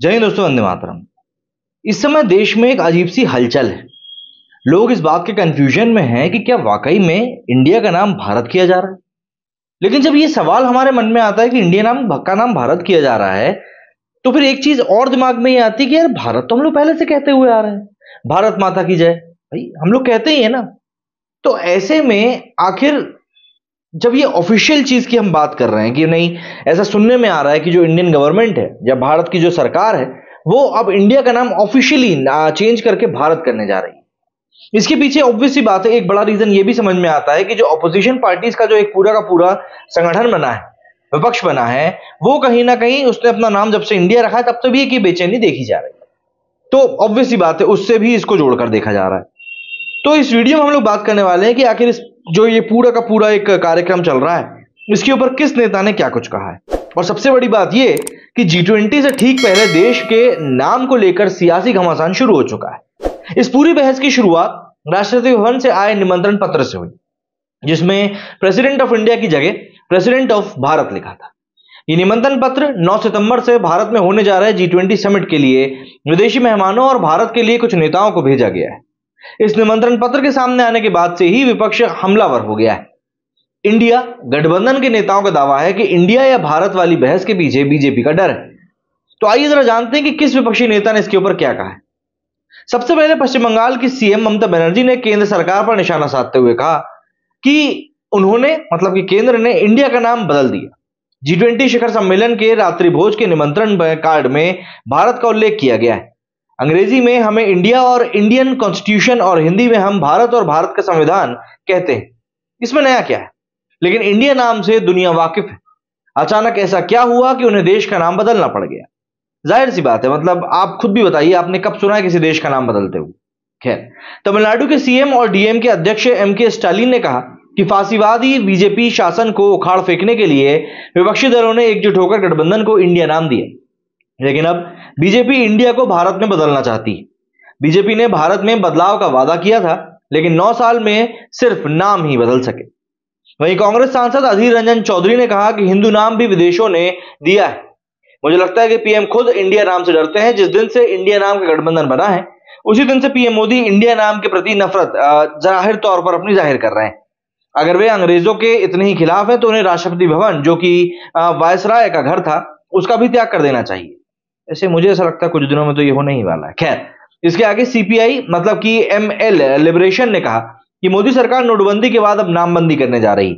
जय दोस्तों, वंदे मातरम। इस समय देश में एक अजीब सी हलचल है। लोग इस बात के कंफ्यूजन में हैं कि क्या वाकई में इंडिया का नाम भारत किया जा रहा है? लेकिन जब ये सवाल हमारे मन में आता है कि इंडिया नाम, का नाम भारत किया जा रहा है तो फिर एक चीज़ और दिमाग में ये आती है कि यार, भारत तो हम लोग पहले से कहते हुए आ रहे हैं। भारत माता की जय। भाई, हम लोग कहते ही है ना। तो ऐसे में आखिर जब ये ऑफिशियल चीज़ की हम बात कर रहे हैं कि नहीं, ऐसा सुनने में आ रहा है कि जो इंडियन गवर्नमेंट है या भारत की जो सरकार है, वो अब इंडिया का नाम ऑफिशियली चेंज करके भारत करने जा रही है। इसके पीछे ऑब्वियसली बात है, एक बड़ा रीजन ये भी समझ में आता है कि जो ऑपोजिशन पार्टीज़ का जो एक पूरा का पूरा संगठन बना है, विपक्ष बना है, वो कहीं ना कहीं उसने अपना नाम जब से इंडिया रखा है, तब से भी एक बेचैनी देखी जा रही है। तो ऑब्वियसली बात है, उससे भी इसको जोड़कर देखा जा रहा है। तो इस वीडियो में हम लोग बात करने वाले हैं कि आखिर इस जो ये पूरा का पूरा एक कार्यक्रम चल रहा है, इसके ऊपर किस नेता ने क्या कुछ कहा है? और सबसे बड़ी बात यह कि जी ट्वेंटी से ठीक पहले देश के नाम को लेकर सियासी घमासान शुरू हो चुका है। इस पूरी बहस की शुरुआत राष्ट्रपति भवन से आए निमंत्रण पत्र से हुई, जिसमें प्रेसिडेंट ऑफ़ इंडिया की जगह प्रेसिडेंट ऑफ़ भारत लिखा था। ये निमंत्रण पत्र 9 सितंबर से भारत में होने जा रहे जी ट्वेंटी समिट के लिए विदेशी मेहमानों और भारत के लिए कुछ नेताओं को भेजा गया है। इस निमंत्रण पत्र के सामने आने के बाद से ही विपक्ष हमलावर हो गया है। इंडिया गठबंधन के नेताओं का दावा है कि इंडिया या भारत वाली बहस के पीछे बीजेपी का डर है। तो आइए जरा जानते हैं कि किस विपक्षी नेता ने इसके ऊपर क्या कहा है। सबसे पहले पश्चिम बंगाल की सीएम ममता बनर्जी ने केंद्र सरकार पर निशाना साधते हुए कहा कि उन्होंने मतलब कि केंद्र ने इंडिया का नाम बदल दिया। जी ट्वेंटी शिखर सम्मेलन के रात्रि भोज के निमंत्रण कार्ड में भारत का उल्लेख किया गया है। अंग्रेज़ी में हमें इंडिया और इंडियन कॉन्स्टिट्यूशन और हिंदी में हम भारत और भारत का संविधान कहते हैं। इसमें नया क्या है? लेकिन इंडिया नाम से दुनिया वाकिफ है। अचानक ऐसा क्या हुआ कि उन्हें देश का नाम बदलना पड़ गया? ज़ाहिर सी बात है मतलब आप खुद भी बताइए, आपने कब सुना है किसी देश का नाम बदलते हुए? खैर, तमिलनाडु के सीएम और डीएम के अध्यक्ष एम के स्टालिन ने कहा कि फांसीवादी बीजेपी शासन को उखाड़ फेंकने के लिए विपक्षी दलों ने एकजुट होकर गठबंधन को इंडिया नाम दिया। लेकिन अब बीजेपी इंडिया को भारत में बदलना चाहती है। बीजेपी ने भारत में बदलाव का वादा किया था, लेकिन नौ साल में सिर्फ़ नाम ही बदल सके। वहीं कांग्रेस सांसद अधीर रंजन चौधरी ने कहा कि हिंदू नाम भी विदेशों ने दिया है। मुझे लगता है कि पीएम खुद इंडिया नाम से डरते हैं। जिस दिन से इंडिया नाम का गठबंधन बना है, उसी दिन से पीएम मोदी इंडिया नाम के प्रति नफरत ज़ाहिर तौर पर अपनी ज़ाहिर कर रहे हैं। अगर वे अंग्रेज़ों के इतने ही खिलाफ है तो उन्हें राष्ट्रपति भवन, जो कि वायसराय का घर था, उसका भी त्याग कर देना चाहिए। ऐसे मुझे ऐसा लगता है कुछ दिनों में तो ये होने ही वाला है। खैर, इसके आगे सीपीआई मतलब कि एम एल लिबरेशन ने कहा कि मोदी सरकार नोटबंदी के बाद अब नामबंदी करने जा रही।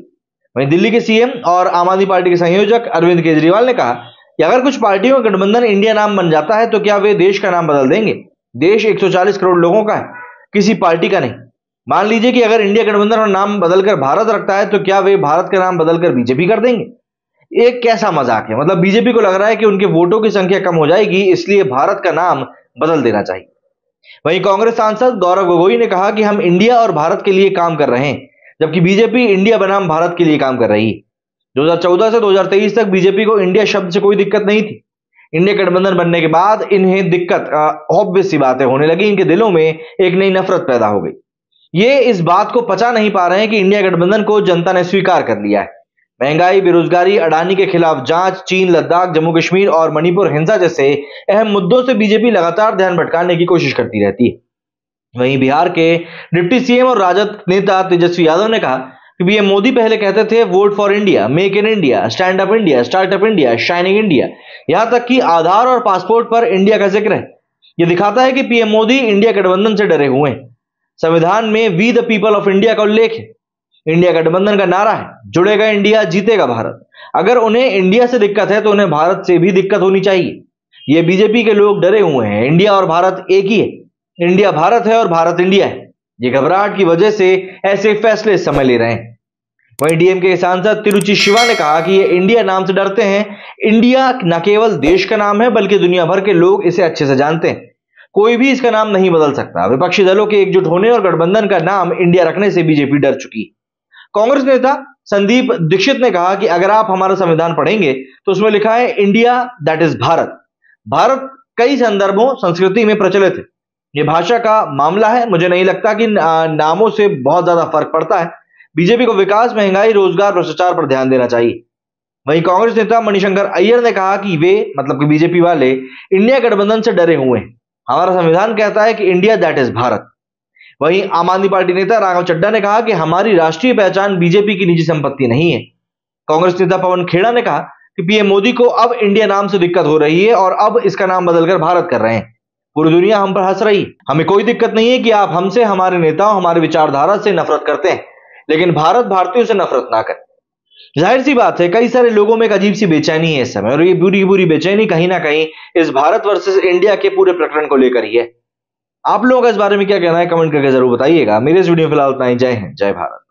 वहीं दिल्ली के सीएम और आम आदमी पार्टी के संयोजक अरविंद केजरीवाल ने कहा कि अगर कुछ पार्टियों का गठबंधन इंडिया नाम बन जाता है तो क्या वे देश का नाम बदल देंगे? देश 140 करोड़ लोगों का है, किसी पार्टी का नहीं। मान लीजिए कि अगर इंडिया गठबंधन का नाम बदलकर भारत रखता है तो क्या वे भारत का नाम बदलकर बीजेपी कर देंगे? एक कैसा मज़ाक है? मतलब बीजेपी को लग रहा है कि उनके वोटों की संख्या कम हो जाएगी, इसलिए भारत का नाम बदल देना चाहिए। वहीं कांग्रेस सांसद गौरव गोगोई ने कहा कि हम इंडिया और भारत के लिए काम कर रहे हैं, जबकि बीजेपी इंडिया बनाम भारत के लिए काम कर रही है। 2014 से 2023 तक बीजेपी को इंडिया शब्द से कोई दिक्कत नहीं थी। इंडिया गठबंधन बनने के बाद इन्हें दिक्कत ऑब्वियस सी बातें होने लगी। इनके दिलों में एक नई नफरत पैदा हो गई। ये इस बात को पचा नहीं पा रहे हैं कि इंडिया गठबंधन को जनता ने स्वीकार कर लिया है। महँगाई, बेरोजगारी, अडानी के खिलाफ जाँच, चीन, लद्दाख, जम्मू कश्मीर और मणिपुर, हिंसा जैसे अहम मुद्दों से बीजेपी लगातार ध्यान भटकाने की कोशिश करती रहती। है वहीं बिहार के डिप्टी सीएम और राजद नेता तेजस्वी यादव ने कहा कि पीएम मोदी पहले कहते थे, vote for India, make in India, stand up India startup India, shining India. यहाँ तक कि आधार और पासपोर्ट पर इंडिया का ज़िक्र है। यह दिखाता है कि पीएम मोदी इंडिया गठबंधन से डरे हुए हैं। संविधान में we the people of India का उल्लेख है। इंडिया गठबंधन का नारा है, जुड़ेगा इंडिया, जीतेगा भारत। अगर उन्हें इंडिया से दिक्कत है तो उन्हें भारत से भी दिक्कत होनी चाहिए। ये बीजेपी के लोग डरे हुए हैं, इंडिया और भारत एक ही है। इंडिया भारत है और भारत इंडिया है। ये घबराहट की वजह से ऐसे फैसले समय ले रहे हैं। वहीं डीएमके के सांसद तिरुचि शिवा ने कहा कि ये इंडिया नाम से डरते हैं। इंडिया न केवल देश का नाम है, बल्कि दुनिया भर के लोग इसे अच्छे से जानते हैं। कोई भी इसका नाम नहीं बदल सकता। विपक्षी दलों के एकजुट होने और गठबंधन का नाम इंडिया रखने से बीजेपी डर चुकी कांग्रेस नेता संदीप दीक्षित ने कहा कि अगर आप हमारा संविधान पढ़ेंगे तो उसमें लिखा है, India that is Bharat. Bharat कई संदर्भों, संस्कृति में प्रचलित है। ये भाषा का मामला है। मुझे नहीं लगता कि नामों से बहुत ज़्यादा फ़र्क पड़ता है। बीजेपी को विकास, महँगाई, रोज़गार, भ्रष्टाचार पर ध्यान देना चाहिए। वहीं कांग्रेस नेता मणिशंकर अय्यर ने कहा कि वे मतलब कि बीजेपी वाले, इंडिया गठबंधन से डरे हुए हैं। हमारा संविधान कहता है कि इंडिया दैट इज़ भारत. वहीं आम आदमी पार्टी नेता राघव चड्डा ने कहा कि हमारी राष्ट्रीय पहचान बीजेपी की निजी संपत्ति नहीं है। कांग्रेस नेता पवन खेड़ा ने कहा कि पीएम मोदी को अब इंडिया नाम से दिक्कत हो रही है और अब इसका नाम बदलकर भारत कर रहे हैं। पूरी दुनिया हम पर हंस रही हमें कोई दिक्कत नहीं है कि आप हमसे, हमारे नेताओं हमारे विचारधारा से नफरत करते हैं, लेकिन भारत भारतीयों से नफरत ना करें। ज़ाहिर सी बात है, कई सारे लोगों में एक अजीब सी बेचैनी है इस समय, और ये बुरी बुरी बेचैनी कहीं ना कहीं इस भारत वर्सेस इंडिया के पूरे प्रकरण को लेकर ही है। आप लोगों का इस बारे में क्या कहना है? कमेंट करके ज़रूर बताइएगा। मेरे इस वीडियो फ़िलहाल उतना ही। जय हिंद, जय भारत।